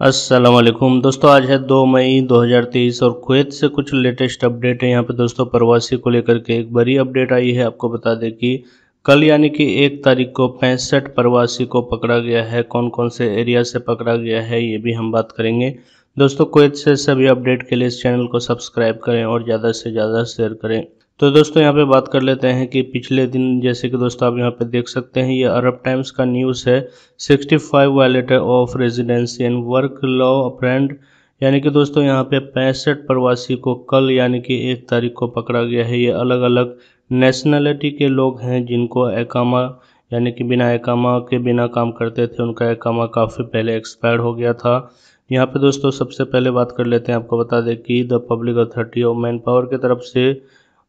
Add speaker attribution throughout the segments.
Speaker 1: असलम दोस्तों, आज है 2 मई 2023 और कुवैत से कुछ लेटेस्ट अपडेट है। यहाँ पे दोस्तों, प्रवासी को लेकर के एक बड़ी अपडेट आई है। आपको बता दें कि कल यानी कि एक तारीख को पैंसठ प्रवासी को पकड़ा गया है। कौन कौन से एरिया से पकड़ा गया है, ये भी हम बात करेंगे। दोस्तों, कुवैत से सभी अपडेट के लिए इस चैनल को सब्सक्राइब करें और ज़्यादा से ज़्यादा शेयर करें। तो दोस्तों, यहाँ पे बात कर लेते हैं कि पिछले दिन जैसे कि दोस्तों आप यहाँ पे देख सकते हैं, ये अरब टाइम्स का न्यूज़ है। 65 violator of residency and work law apprehended यानी कि दोस्तों, यहाँ पे पैंसठ प्रवासी को कल यानी कि एक तारीख को पकड़ा गया है। ये अलग अलग नेशनलिटी के लोग हैं जिनको एकामा, यानी कि बिना एकामा के बिना काम करते थे, उनका एकामा काफ़ी पहले एक्सपायर हो गया था। यहाँ पे दोस्तों, सबसे पहले बात कर लेते हैं, आपको बता दें कि the public authority of manpower की तरफ़ से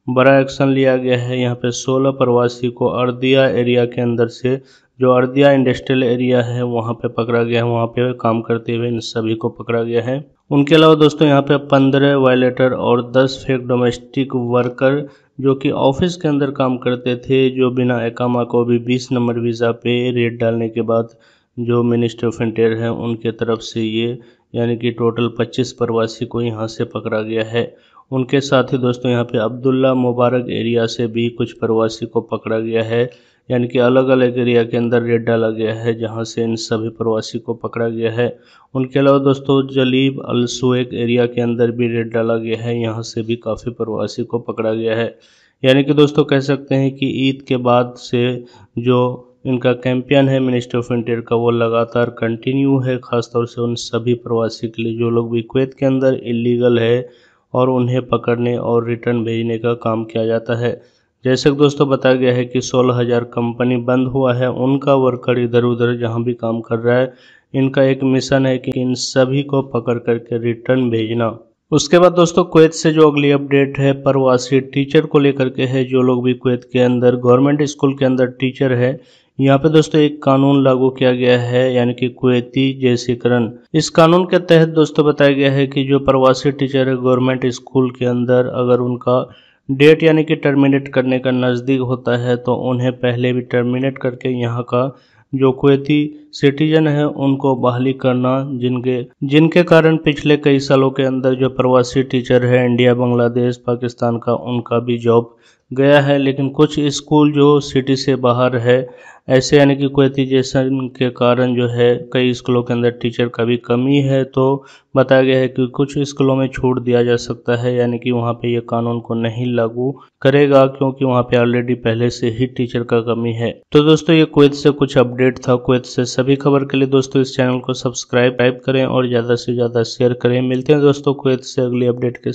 Speaker 1: बड़ा एक्शन लिया गया है। यहाँ पे 16 प्रवासी को अर्दिया एरिया के अंदर से जो अर्दिया इंडस्ट्रियल एरिया है, वहाँ पे पकड़ा गया है। वहाँ पे काम करते हुए इन सभी को पकड़ा गया है। उनके अलावा दोस्तों, यहाँ पे 15 वायलेटर और 10 फेक डोमेस्टिक वर्कर जो कि ऑफ़िस के अंदर काम करते थे, जो बिना एकामा को भी 20 नंबर वीज़ा पे रेट डालने के बाद जो मिनिस्टर ऑफ़ इंटेरियर हैं, उनके तरफ़ से ये यानी कि टोटल 25 प्रवासी को यहाँ से पकड़ा गया है। उनके साथ ही दोस्तों, यहाँ पे अब्दुल्ला मुबारक एरिया से भी कुछ प्रवासी को पकड़ा गया है। यानी कि अलग अलग एरिया के अंदर रेड डाला गया है, जहाँ से इन सभी प्रवासी को पकड़ा गया है। उनके अलावा दोस्तों, जलीब अलसुएक एरिया के अंदर भी रेड डाला गया है, यहाँ से भी काफ़ी प्रवासी को पकड़ा गया है। यानी कि दोस्तों, कह सकते हैं कि ईद के बाद से जो इनका कैंपियन है, मिनिस्टर ऑफ़ इंटीरियर का, वो लगातार कंटिन्यू है। ख़ासतौर से उन सभी प्रवासी के लिए, जो लोग भी कुवैत के अंदर इलीगल है और उन्हें पकड़ने और रिटर्न भेजने का काम किया जाता है। जैसे कि दोस्तों बताया गया है कि सोलह हज़ार कंपनी बंद हुआ है। उनका वर्कर इधर उधर जहाँ भी काम कर रहा है, इनका एक मिशन है कि इन सभी को पकड़ करके रिटर्न भेजना। उसके बाद दोस्तों कुवैत से जो अगली अपडेट है, प्रवासी टीचर को लेकर के है। जो लोग भी कुवैत के अंदर गवर्नमेंट स्कूल के अंदर टीचर है यहाँ पे दोस्तों एक कानून लागू किया गया है, यानी कि कुवैती जैसीकरण। इस कानून के तहत दोस्तों बताया गया है कि जो प्रवासी टीचर है गवर्नमेंट स्कूल के अंदर अगर उनका डेट यानी कि टर्मिनेट करने का नज़दीक होता है तो उन्हें पहले भी टर्मिनेट करके यहाँ का जो कुवैती सिटीजन है, उनको बहाली करना, जिनके जिनके कारण पिछले कई सालों के अंदर जो प्रवासी टीचर है, इंडिया, बांग्लादेश, पाकिस्तान का, उनका भी जॉब गया है। लेकिन कुछ स्कूल जो सिटी से बाहर है, ऐसे यानी कि कोएतिजेशन के कारण जो है, कई स्कूलों के अंदर टीचर का भी कमी है तो बताया गया है कि कुछ स्कूलों में छूट दिया जा सकता है, यानी कि वहाँ पे ये कानून को नहीं लागू करेगा, क्योंकि वहाँ पे ऑलरेडी पहले से ही टीचर का कमी है। तो दोस्तों, ये कुवैत से कुछ अपडेट था। कुवैत से सभी खबर के लिए दोस्तों, इस चैनल को सब्सक्राइब टाइप करें और ज़्यादा से ज़्यादा शेयर करें। मिलते हैं दोस्तों को अगली अपडेट के